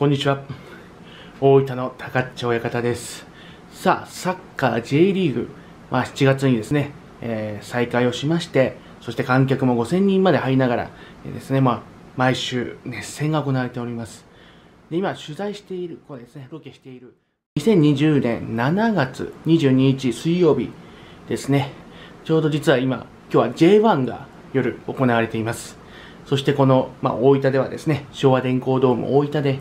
こんにちは。大分の高っち親方です。さあ、サッカー J リーグ、まあ、7月にですね、えー、再開をしまして、そして観客も5000人まで入りながら、えー、ですね、まあ、毎週熱戦が行われております。で今、取材している、これですね、ロケしている、2020年7月22日水曜日ですね、ちょうど実は今、今日は J1 が夜行われています。そしてこの、まあ、大分ではですね、昭和電工ドーム大分で、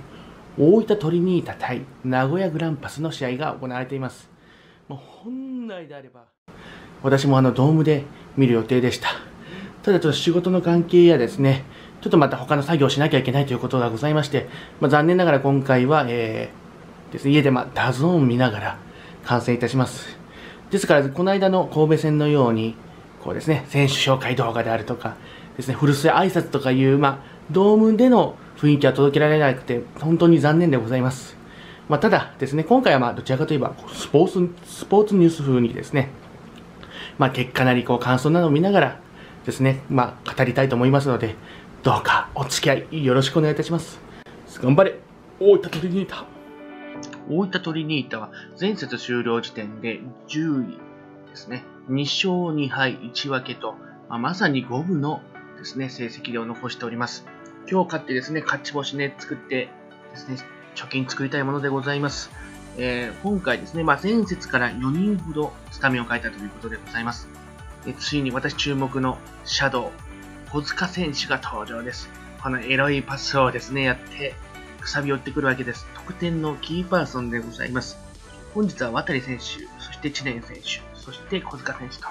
大分トリニータ対名古屋グランパスの試合が行われています。もう本来であれば、私もあのドームで見る予定でした。ただちょっと仕事の関係やですね、ちょっとまた他の作業をしなきゃいけないということがございまして、まあ、残念ながら今回は、えー、ですね、家でまあ DAZN 見ながら観戦いたします。ですから、この間の神戸戦のように、こうですね、選手紹介動画であるとか、ですね、古巣挨拶とかいう、まあ、ドームでの雰囲気は届けられなくて、本当に残念でございます。まあ、ただですね、今回はまあ、どちらかといえば、スポーツ、スポーツニュース風にですね、まあ、結果なり、こう、感想などを見ながらですね、まあ、語りたいと思いますので、どうかお付き合いよろしくお願いいたします。頑張れ大分トリニータ大分トリニータは前節終了時点で10位ですね。2勝2敗1分けと、まあ、まさに五分のですね、成績を残しております。今日勝ってですね、勝ち星ね、作ってですね、貯金作りたいものでございます。えー、今回ですね、まあ、前節から4人ほどスタメンを変えたということでございます。でついに私注目のシャドウ、小塚選手が登場です。このエロいパスをですね、やって、くさび寄ってくるわけです。得点のキーパーソンでございます。本日は渡選手、そして知念選手、そして小塚選手と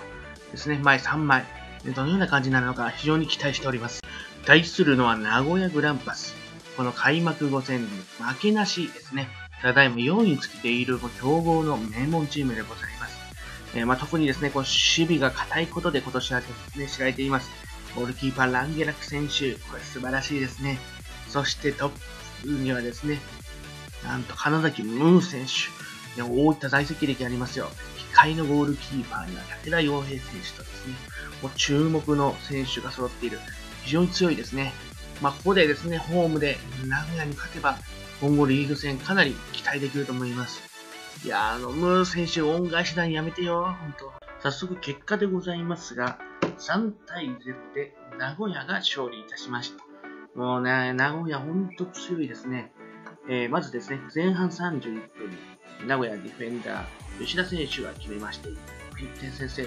ですね、前3枚、どのような感じになるのか非常に期待しております。対するのは名古屋グランパス。この開幕5戦負けなしですね。ただいま4位につけている強豪の名門チームでございます。えー、まあ、特にですね、こう守備が硬いことで今年はですね、知られています。ゴールキーパーランゲラク選手、これ素晴らしいですね。そしてトップにはですね、なんと金崎ムー選手、大分在籍歴ありますよ。控えのゴールキーパーには武田洋平選手とですね、もう注目の選手が揃っている。非常に強いですね。まあ、ここでですね、ホームで名古屋に勝てば、今後リーグ戦かなり期待できると思います。いやあの、ムー選手、恩返し団やめてよ、ほんと。早速結果でございますが、3対0で名古屋が勝利いたしました。もうね、名古屋ほんと強いですね。えー、まずですね、前半31分、名古屋ディフェンダー、吉田選手が決めまして、1点先制。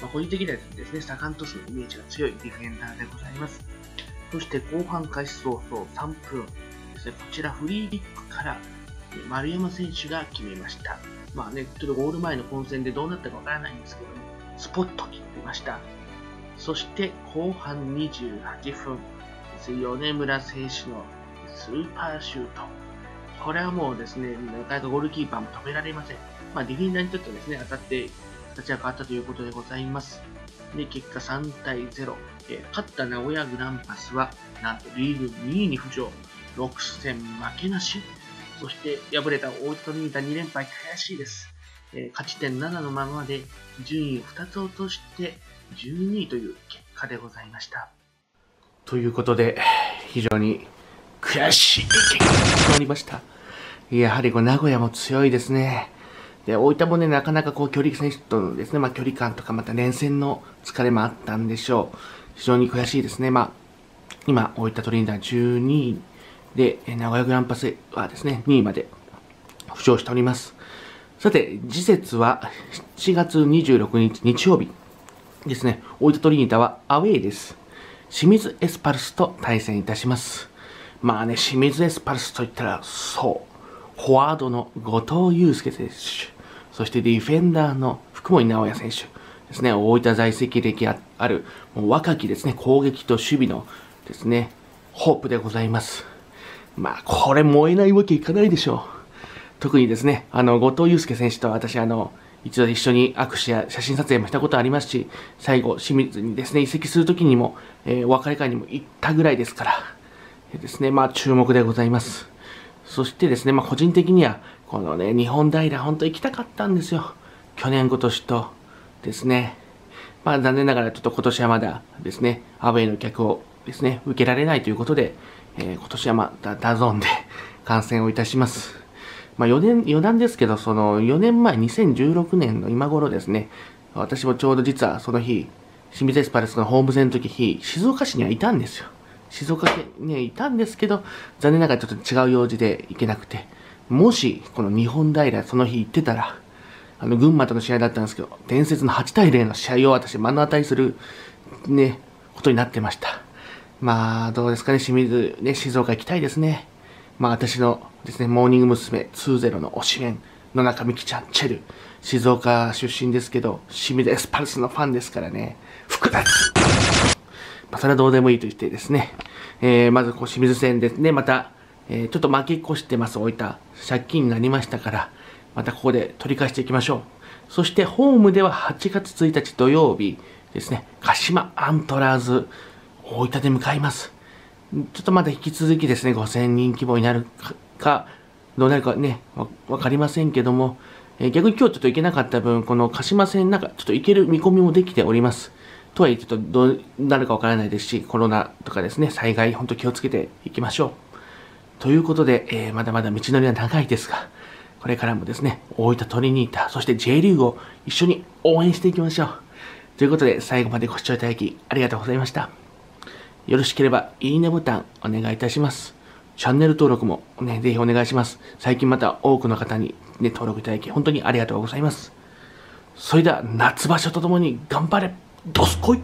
まあ、個人的にはですね、サカントスのイメージが強いディフェンダーでございます。そして後半開始早々3分ですね、こちらフリーキックから丸山選手が決めました。まあね、ちょっとゴール前の混戦でどうなったかわからないんですけども、スポット決めました。そして後半28分です米村選手のスーパーシュート。これはもうですね、なかなかゴールキーパーも止められません。まあ、ディフェンダーにとってはですね、当たって形が変わったということでございます。で、結果3対0。えー、勝った名古屋グランパスは、なんとリーグ2位に浮上。6戦負けなし。そして敗れた大津トリニタ2連敗悔しいです。えー、勝ち点7のままで順位を2つ落として12位という結果でございました。ということで、非常に悔しい結果となりました。やはりこう名古屋も強いですね。で、大分もね、なかなかこう、距離選手とのですね、まあ、距離感とか、また連戦の疲れもあったんでしょう。非常に悔しいですね。まあ、今、大分トリニダー12位で、名古屋グランパスはですね、2位まで浮上しております。さて、次節は7月26日日曜日ですね、大分トリニダはアウェーです。清水エスパルスと対戦いたします。まあね、清水エスパルスといったら、そう、フォワードの後藤祐介選手。そしてディフェンダーの福森直也選手ですね、大分在籍歴ある、もう若きですね、攻撃と守備のですね、ホープでございます。まあ、これ燃えないわけいかないでしょう。特にですね、あの、後藤祐介選手と私、あの、一度一緒に握手や写真撮影もしたことありますし、最後、清水にですね、移籍するときにも、えー、お別れ会にも行ったぐらいですから、えー、ですね、まあ、注目でございます。そしてですね、まあ、個人的には、このね、日本平本当行きたかったんですよ。去年今年とですね。まあ残念ながらちょっと今年はまだですね、アウェイの客をですね、受けられないということで、えー、今年はまた DAZN で 観戦をいたします。まあ4年、余談ですけど、その4年前、2016年の今頃ですね、私もちょうど実はその日、清水エスパルスのホーム戦の時、静岡市にはいたんですよ。静岡県にはいたんですけど、残念ながらちょっと違う用事で行けなくて、もし、この日本平その日行ってたら、あの、群馬との試合だったんですけど、伝説の8対0の試合を私目の当たりする、ね、ことになってました。まあ、どうですかね、清水、ね、静岡行きたいですね。まあ、私のですね、モーニング娘。2-0の推しメン、野中美希ちゃん、チェル、静岡出身ですけど、清水エスパルスのファンですからね、複雑。まあ、それはどうでもいいと言ってですね、えー、まずこう清水戦ですね、また、えー、ちょっと負け越してます、置いた。借金になりましたから、またここで取り返していきましょう。そしてホームでは8月1日土曜日ですね、鹿島アントラーズ大分で向かいます。ちょっとまだ引き続きですね、5000人規模になるか、どうなるかね、わかりませんけども、えー、逆に今日ちょっと行けなかった分、この鹿島戦なんかちょっと行ける見込みもできております。とはいえ、ちょっとどうなるかわからないですし、コロナとかですね、災害、本当気をつけていきましょう。ということで、えー、まだまだ道のりは長いですが、これからもですね、大分トリニータ、そして J リーグを一緒に応援していきましょう。ということで、最後までご視聴いただきありがとうございました。よろしければ、いいねボタンお願いいたします。チャンネル登録もね、ぜひお願いします。最近また多くの方にね、登録いただき、本当にありがとうございます。それでは、夏場所とともに頑張れどすこい。